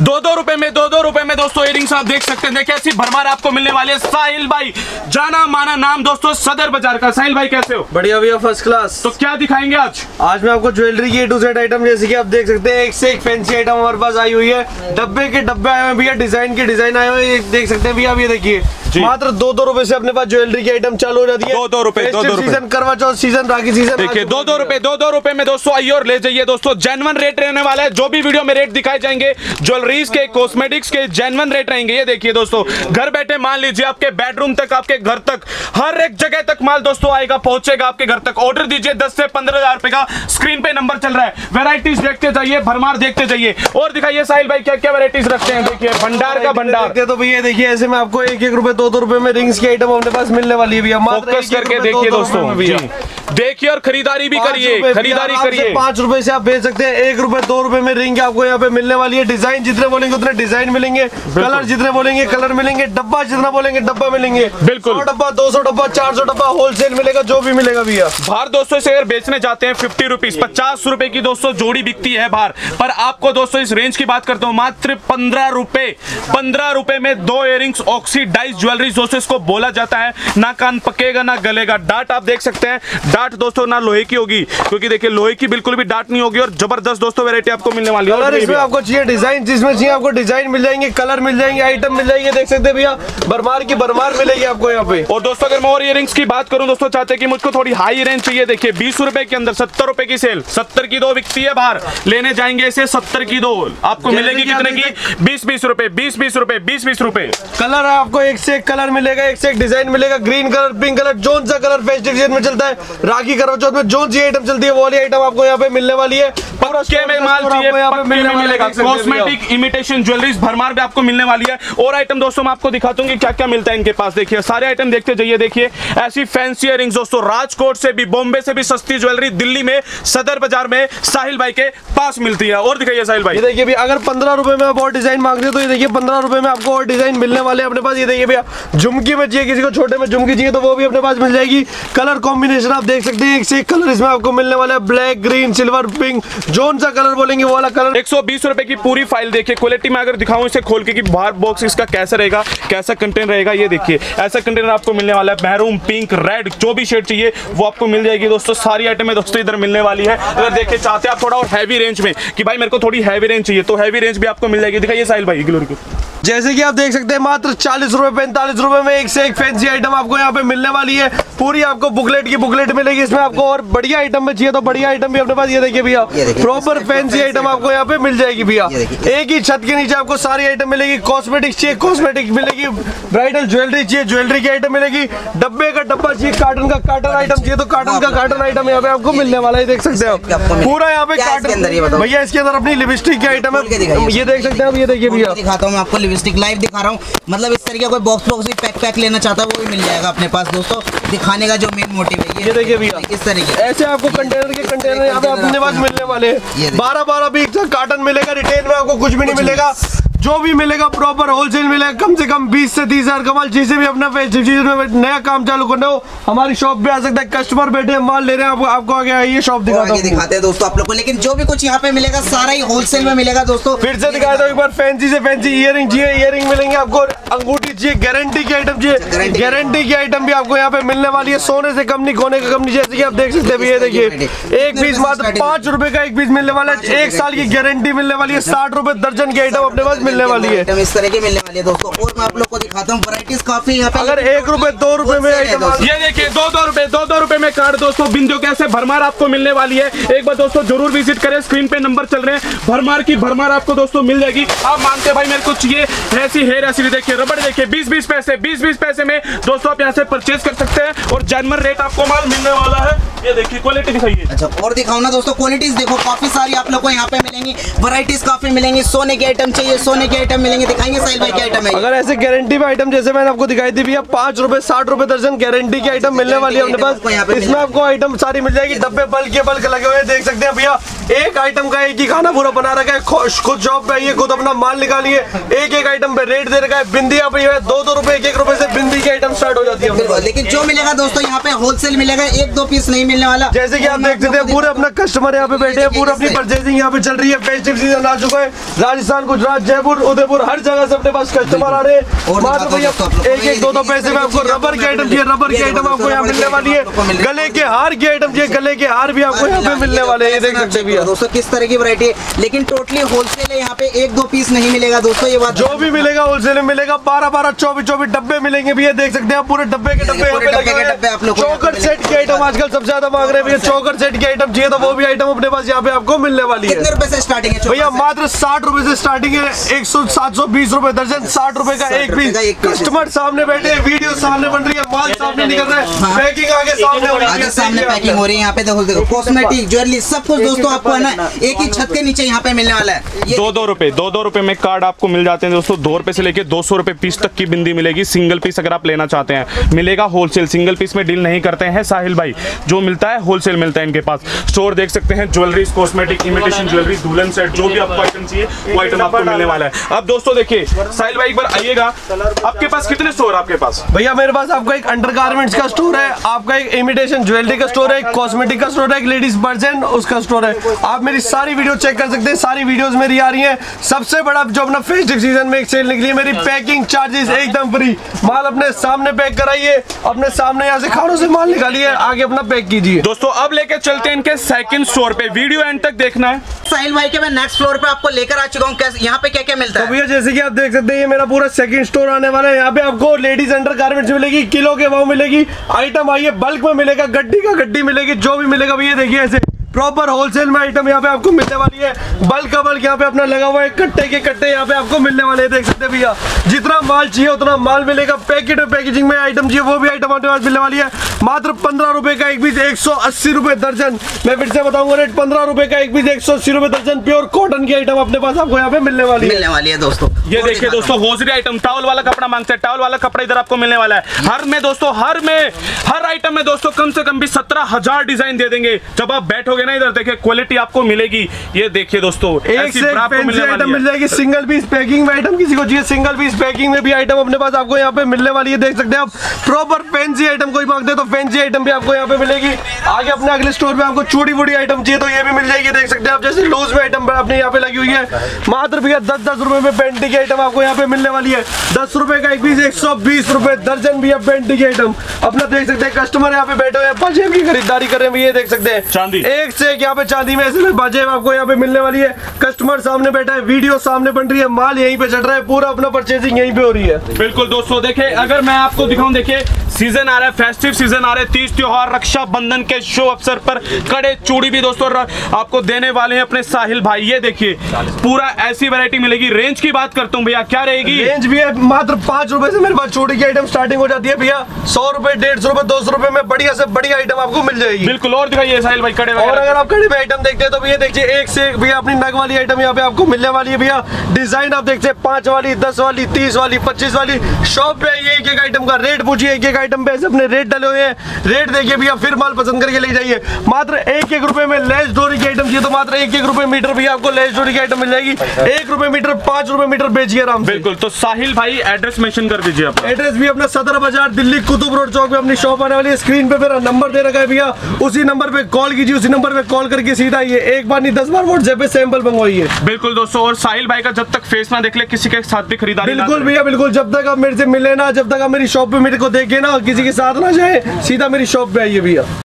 दो दो रुपए में दो दो रुपए में दोस्तों इयरिंग्स आप देख सकते हैं। देखिए ऐसी भरमार आपको मिलने वाले है। साहिल भाई जाना माना नाम दोस्तों सदर बाज़ार का। साहिल भाई कैसे हो? बढ़िया भैया फ़र्स्ट क्लास तो क्या दिखाएँगे आज? आज मैं आपको ज्वेलरी की टू जेड आइटम जैसे कि आप देख सकते हैं एक से एक फैंसी आइटम हमारे पास आई हुई है। डब्बे के डब्बे आए हुए भैया डिज़ाइन के डिज़ाइन आए हुए देख सकते हैं भैया आप ये देखिए। मात्र दो दो रुपए से अपने पास ज्वेलरी की आइटम चालू हो जाती है। दो- दो रुपए, दो- दो। सीज़न करवा चौथ सीज़न राखी सीज़न देखिए दो दो रुपए दो दो रुपए में दोस्तों आइए और ले जाइए दोस्तों। जेनवन रेट रहने वाला है जो भी वीडियो में रेट दिखाए जाएँगे ज्वेलरीज के कॉस्मेटिक्स के जेनवन रेट रहेंगे। ये देखिए दोस्तों घर बैठे मान लीजिए आपके बेडरूम तक आपके घर तक हर एक जगह तक माल दोस्तों आएगा पहुंचेगा आपके घर तक। ऑर्डर दीजिए दस से पंद्रह हज़ार रुपए का। स्क्रीन पे नंबर चल रहा है। वेराइटीज देखते जाइए भरमार देखते जाइए। और दिखाइए साहिल भाई क्या क्या वेराइटीज रखते हैं? देखिए भंडार का भंडार। तो भैया देखिए ऐसे में आपको एक एक रुपए दो दो रुपए में रिंग्स की आइटम अपने पास मिलने वाली है भैया। फोकस करके देखिए दोस्तों। भैया। देखिए और खरीदारी भी करिए खरीदारी से करिए। पाँच रुपए से आप भेज सकते हैं। एक रुपए दो रुपए में रिंग आपको यहाँ पे मिलने वाली है। डिज़ाइन जितने बोलेंगे उतने डिज़ाइन मिलेंगे। कलर जितने बोलेंगे कलर मिलेंगे। डब्बा जितना बोलेंगे डब्बा मिलेंगे। बिल्कुल। डब्बा दो सौ डब्बा चार सौ डब्बा होलसेल मिलेगा जो भी मिलेगा भैया। बाहर दोस्तों इसे अगर बेचने जाते हैं फिफ्टी रुपीज़ पचास रुपए की दोस्तों जोड़ी बिकती है बाहर पर आपको दोस्तों इस रेंज की बात करता हूँ मात्र पंद्रह रुपए पंद्रह रुपए में दो इयरिंग्स ऑक्सीडाइज ज्वेलरी दोस्तों इसको बोला जाता है। ना कान पकेगा ना गलेगा। डाट आप देख सकते हैं डाट दोस्तों ना लोहे की होगी क्योंकि देखिए लोहे की बिल्कुल भी डाट नहीं होगी और ज़बरदस्त दोस्तों वेरायटी आपको मिलने वाली है इसमें आपको चाहिए डिज़ाइन जिसमें चाहिए आपको डिज़ाइन मिल जाएँगे कलर मिल जाएँगे आइटम मिल जाएँगे देख सकते भैया भरमार की भरमार मिलेगी आपको यहाँ पे। और दोस्तों अगर मैं और इयरिंग्स की बात करूँ दोस्तों चाहते कि मुझको थोड़ी हाई रेंज चाहिए देखिए बीस रुपए के अंदर सत्तर रुपए की सेल सत्तर की दो बिकती है बाहर लेने जाएँगे इसे सत्तर की दो आपको मिलेगी कितने की? बीस बीस रुपए बीस बीस रुपए बीस बीस रुपए। कलर आपको एक से एक कलर मिलेगा एक से एक डिज़ाइन मिलेगा ग्रीन कलर पिंक कलर जोन सा कलर फेस्टिव में चलता है। राखी करवा चौथ में जो जी आइटम चलती है वो वाली आइटम आपको यहाँ पे मिलने वाली है पक्के में माल चाहिए पक्के में मिलेगा। कॉस्मेटिक इमिटेशन ज्वेलरीज भरमार भी आपको मिलने वाली है। और आइटम दोस्तों मैं आपको दिखाता हूँ कि क्या क्या मिलता है इनके पास। देखिए सारे आइटम देखते जाइए देखिए। ऐसी फैंसी इयरिंग्स दोस्तों राजकोट से भी बॉम्बे से भी सस्ती ज्वेलरी दिल्ली में सदर बाज़ार में साहिल भाई के पास मिलती है। और दिखाइए साहिल भाई। देखिए भैया अगर पंद्रह रुपए में आप और डिज़ाइन मांग रहे हो तो ये देखिए पंद्रह रुपए में आपको और डिज़ाइन मिलने वाले अपने पास। ये देखिए भैया झुमकी में चाहिए किसी को छोटे में झुमकी चाहिए तो वो भी अपने पास मिल जाएगी। कलर कॉम्बिनेशन आप देख सकते हैं एक से एक कलर इसमें आपको मिलने वाला है। ब्लैक ग्रीन सिल्वर पिंक जोन सा कलर बोलेंगे, वो वाला कलर। एक सौ की पूरी फ़ाइल देखिए, क्वालिटी में अगर दिखाऊँ इसे खोल के कि बाहर बॉक्स इसका कैसा रहेगा, कैसा कंटेनर रहेगा, ये देखिए। ऐसा कंटेनर आपको मिलने वाला है मैरून पिंक रेड जो भी शेड चाहिए, वो आपको मिल जाएगी दोस्तों, सारी आइटमें दोस्तों, इधर मिलने वाली है। अगर देखिए चाहते हैं आप थोड़ा और हैवी रेंज में, कि भाई मेरे को थोड़ी हैवी रेंज चाहिए तो हैवी रेंज भी आपको मिल जाएगी। दिखाइए साहिल भाई ग्लोरी को जैसे कि आप देख सकते हैं मात्र चालीस रुपए पैंतालीस रुपए में एक से एक फैंसी आइटम आपको यहाँ पे मिलने वाली है। पूरी आपको बुकलेट की बुकलेट मिलेगी। इसमें आपको और बढ़िया आइटम में चाहिए तो बढ़िया आइटम भी अपने पास ये देखिए भैया प्रॉपर फैंसी आइटम आपको यहाँ पे मिल जाएगी भैया। एक ही छत के नीचे आपको सारी आइटम मिलेगी कॉस्मेटिक्स चाहिए कॉस्मेटिक्स मिलेगी ब्राइडल ज्वेलरी चाहिए ज्वेलरी की आइटम मिलेगी डब्बे का डब्बा चाहिए कार्टन का कार्टन आइटम चाहिए तो कार्टन का कार्टन आइटम यहाँ पे आपको मिलने वाला है देख सकते हैं आप। पूरा यहाँ पे कार्टन भैया इसके अंदर अपनी लिपस्टिक की आइटम है। ये देख सकते हैं आप ये देखिए भैया। दिखाता हूँ आपको लिपस्टिक लाइव दिखा रहा हूँ। मतलब इस तरीके का कोई बॉक्स बॉक्स भी पैक पैक लेना चाहता है वो भी मिल जाएगा अपने पास दोस्तों। दिखाने का जो मेन मोटिव है ये देखिए भैया। इस तरीके ऐसे आपको कंटेनर के कंटेनर यहाँ पे अपने पास मिलने वाले। बारह बारह बीस कार्टन मिलेगा रिटेल में आपको कुछ भी नहीं। मिलेगा। जो भी मिलेगा प्रॉपर होलसेल मिलेगा कम से कम बीस से तीस हज़ार कमाल जिसे भी अपना नया काम चालू करना हो हमारी शॉप पे आ सकता है कस्टमर बैठे माल ले रहे हैं आपको आपको आगे आइए शॉप दिखाता हूँ। दिखाते हैं दोस्तों आप लोग को लेकिन जो भी कुछ यहाँ पे मिलेगा सारा ही होलसेल में मिलेगा दोस्तों। फिर से दिखाया था एक बार फैंसी से फैंसी इयरिंग चाहिए इयरिंग मिलेंगे आपको अंगूठी चाहिए गारंटी की आइटम चाहिए गारंटी। गारंटी की आइटम भी आपको यहाँ पे मिलने वाली है सोने से कम नहीं खोने का कम नहीं जैसे कि आप देख सकते हैं ये देखिए एक पीस मात्र पाँच रुपए का एक पीस मिलने वाला है एक साल की गारंटी मिलने वाली है साठ रुपए दर्जन की आइटम अपने पास मिलने वाली है। आइटम इस तरह की मिलने वाली है दोस्तों। और मैं आप लोग को दिखाता हूँ वराइटीज काफ़ी यहाँ पे अगर एक रुपए दो रुपए में। ये देखिए दो दो रुपए दो दो रुपए में कार्ड दोस्तों। बिंदु कैसे? भरमार आपको मिलने वाली है। एक बार दोस्तों ज़रूर विज़िट करें। स्क्रीन पे नंबर चल रहे हैं। भरमार की भरमार आपको दोस्तों मिल जाएगी। आप मानते भाई मेरे को चाहिए ऐसी हेयर ऐसी देखिए रबड़ देखिए बीस बीस पैसे बीस बीस पैसे में दोस्तों आप यहाँ से परचेज कर सकते हैं। और जनमन रेट आपको माल मिलने वाला है। ये देखिए क्वालिटी दिखाइए। अच्छा और दिखाओ ना दोस्तों क्वालिटीज देखो काफ़ी सारी आप लोग को यहाँ पे मिलेंगी वराइटीज काफ़ी मिलेंगी सोने की आइटम चाहिए सोने की आइटम मिलेंगे दिखाएँगे साहिल भाई की आइटम है अगर ऐसे गारंटी में आइटम जैसे मैंने आपको दिखाई थी भैया पाँच रुपए साठ रुपए दर्जन गारंटी की आइटम मिलने वाली है अपने पास। इसमें आपको आइटम सारी मिल जाएगी डब्बे बल्क के बल्क लगे हुए देख सकते हैं भैया। एक आइटम का एक ही खाना पूरा बना रखा है खुद शॉप पे आइए खुद अपना माल निकालिए। एक एक आइटम पे रेट दे रखा है बिंदी आप दो दो रुपए एक एक रुपए से बिंदी की आइटम स्टार्ट हो जाती है। लेकिन जो मिलेगा दोस्तों यहाँ पे होलसेल मिलेगा एक दो पीस नहीं मिलने वाला। जैसे कि आप देख सकते हैं पूरे अपना कस्टमर यहाँ पे बैठे हैं पूरे अपनी परचेजिंग यहाँ पे चल रही है फेस्टिव सीज़न आ चुका है। राजस्थान गुजरात जयपुर उदयपुर हर जगह से अपने पास कस्टमर आ रहे हैं। भैया एक एक दो दो पैसे में आपको रबर के आइटम चाहिए रबर के आइटम आपको यहाँ मिलने वाली है। गले के हार के आइटम चाहिए गले के हार भी आपको यहाँ पे मिलने वाले हैं देख सकते हैं भैया। दोस्तों किस तरह की वैरायटी है। लेकिन टोटली होलसेल है यहाँ पे एक दो पीस नहीं मिलेगा दोस्तों ये बात जो भी मिलेगा होलसेल में मिलेगा बारह बारह चौबीस चौबीस डब्बे मिलेंगे भैया देख सकते हैं आप पूरे डब्बे के डब्बे यहाँ पे लगे चौकर सेट के आइटम आजकल सबसे ज़्यादा मांग रहे हैं भैया चौकर सेट के आइटम चाहिए तो वो भी आइटम अपने पास यहाँ पे आपको मिलने वाली है कितने से स्टार्टिंग है भैया मात्र साठ रूपए से स्टार्टिंग है एक सौ सात सौ बीस रुपए दर्जन साठ रुपए का एक पीस। कस्टमर सामने बैठे हैं वीडियो सामने बन रही है माल सामने निकल रहा है हाँ। पैकिंग आगे सामने हो रही है आगे सामने पैकिंग हो रही है यहाँ पे देखो देखो कॉस्मेटिक ज्वेलरी सब कुछ दोस्तों आपको है ना एक ही छत के नीचे यहाँ पे मिलने वाला है दो दो रुपए दो दो रुपए में कार्ड आपको मिल जाते हैं दोस्तों दो रुपए से लेके दो सौ रुपए पीस तक की बिंदी मिलेगी सिंगल पीस अगर आप लेना चाहते हैं मिलेगा होलसेल सिंगल पीस में डील नहीं करते हैं साहिल भाई जो मिलता है होलसेल मिलता है इनके पास। स्टोर देख सकते हैं ज्वेलरी कॉस्मेटिक इमिटेशन ज्वेलरी दुल्हन सेट जो भी आपको आइटम चाहिए, वो आइटम आपको मिलने वाला है। अब दोस्तों देखिए, साहिल भाई एक बार आइएगा। आपके पास कितने स्टोर आपके पास? भैया, मेरे पास आपका एक अंडर का स्टोर है, आपका एक इमिटेशन ज्वेलरी का स्टोर है, एक कॉस्मेटिक का स्टोर है, एक लेडीज़ पर्सन उसका स्टोर है। आप मेरी सारी वीडियो चेक कर सकते हैं, सारी वीडियोस मेरी आ रही हैं। सबसे बड़ा, जो अपना फेस्टिव सीज़न में सेल निकली है, मेरी पैकिंग चार्जेस एकदम फ्री माल अपने सामने पैक कराइए, अपने सामने यहाँ से खानों से माल निकालिए, आगे अपना पैक कीजिए। दोस्तों अब लेके चलते हैं इनके सेकंड फ्लोर पे। वीडियो एंड तक देखना है। साहिल भाई के मैं नेक्स्ट फ्लोर पे आपको लेकर आ चुका हूँ। यहाँ पे क्या क्या मिलता तो है? भैया जैसे कि आप देख सकते हैं ये मेरा पूरा सेकंड स्टोर आने वाला है। यहाँ पे आपको लेडीज़ अंडर गारमेंट्स मिलेगी किलो के भाव मिलेगी। आइटम आइए बल्क में मिलेगा गड्डी का गड्डी मिलेगी जो भी मिलेगा भैया देखिए ऐसे। प्रॉपर होलसेल में आइटम यहाँ पे आपको मिलने वाली है। बल्क का बल्क यहाँ पे अपना लगा हुआ है। कट्टे के कट्टे यहाँ पे आपको मिलने वाले हैं देख सकते हैं भैया। जितना माल चाहिए उतना माल मिलेगा। पैकेट में पैकेजिंग में आइटम चाहिए वो भी आइटम आपके पास मिलने वाली है। मात्र पंद्रह रुपए का एक पीस एक सौ अस्सी रुपए दर्जन। मैं फिर से बताऊँगा रेट पंद्रह रुपए का एक पीस एक सौ अस्सी रुपए दर्जन प्योर कॉटन की आइटम अपने पास आपको यहाँ पे मिलने वाली मिलने वाली है दोस्तों। ये देखिए दोस्तों होजरी आइटम टावल वाला कपड़ा मांगते हैं टावल वाला कपड़ा इधर आपको मिलने वाला है। हर में दोस्तों हर में हर आइटम में दोस्तों कम से कम भी सत्रह हज़ार डिज़ाइन दे देंगे। जब आप बैठोगे ना इधर देखिए क्वालिटी आपको मिलेगी। ये देखिए दोस्तों एक से आइटम मिल जाएगी सिंगल पीस पैकिंग में आइटम किसी को चाहिए सिंगल पीस पैकिंग में भी आइटम अपने पास आपको यहाँ पे मिलने वाली है। देख सकते हैं आप प्रॉपर फैंसी आइटम कोई मांगते तो फैंसी आइटम भी आपको यहाँ पे मिलेगी। आगे अपने अगले स्टोर में आपको छोटी बड़ी आइटम चाहिए तो ये भी मिल जाएगी। देख सकते हैं आप जैसे लूज में आइटम अपने यहाँ पे लगी हुई है। मात्र भैया दस दस रुपए में पेंटी की आइटम आपको यहाँ पे मिलने वाली है। दस रुपए का एक पीस एक सौ बीस रुपए दर्जन भी है पेंटी की आइटम अपना देख सकते हैं कस्टमर यहाँ पे बैठे हुए हैं की खरीदारी कर रहे हैं भैया देख सकते हैं। चांदी। एक से एक यहाँ पे चांदी में ऐसे में बाजेब आपको यहाँ पे मिलने वाली है। कस्टमर सामने बैठा है वीडियो सामने बन रही है माल यहीं पे चल रहा है पूरा अपना परचेजिंग यहीं पे हो रही है। बिल्कुल दोस्तों देखिए अगर मैं आपको दिखाऊँ देखिए सीज़न आ रहा है फेस्टिव सीज़न आ रहा है तीज त्योहार रक्षा बंधन के शो अवसर पर कड़े चूड़ी भी दोस्तों आपको देने वाले हैं अपने साहिल भाई। ये देखिए पूरा ऐसी वैरायटी मिलेगी। रेंज की बात करता हूँ भैया क्या रहेगी? रेंज भी है मात्र पाँच रुपए से मेरे पास छोटी की आइटम स्टार्टिंग हो जाती है भैया। सौ रुपए डेढ़ सौ रुपए दो सौ रुपए में बढ़िया से बढ़िया आइटम आपको मिल जाएगी। बिल्कुल और दिखाइए साहिल भाई कड़े और अगर आप कड़ी में आइटम देखते हैं तो भैया देखिए एक से एक भैया अपनी नग वाली आइटम यहाँ पे आपको मिलने वाली है भैया। डिज़ाइन आप देखते हैं पाँच वाली दस वाली तीस वाली पच्चीस वाली। शॉप पे ये एक एक आइटम का रेट पूछिए एक एक आइटम पे ऐसे अपने रेट डले हुए हैं। रेट देखिए भैया फिर माल पसंद करके ले जाइए। मात्र एक एक रुपए में लेस डोरी की आइटम चाहिए तो मात्र एक एक रुपए मीटर भैया आपको लेस डोरी की आइटम मिल जाएगी। एक रुपए मीटर पाँच रुपए मीटर बेचिए आराम से। बिल्कुल तो साहिल भाई एड्रेस मेंशन कर दीजिए अपना। एड्रेस भी अपना सदर बाज़ार दिल्ली कुतुब रोड चौक पे अपनी शॉप आने वाली है। स्क्रीन पे मेरा नंबर दे रखा है भैया। उसी नंबर पे कॉल कीजिए उसी नंबर पे कॉल करके सीधा ये एक बार नहीं दस बार वोट जब सैंपल मंगवाइए। बिल्कुल दोस्तों और साहिल भाई का जब तक फेस ना देख ले किसी के साथ भी खरीदारी बिल्कुल भैया बिल्कुल। जब तक आप मेरे से मिले ना जब तक आप मेरी शॉप पे मेरे को देखे ना किसी के साथ ना जाए सीधा मेरी शॉप पे आइए भैया।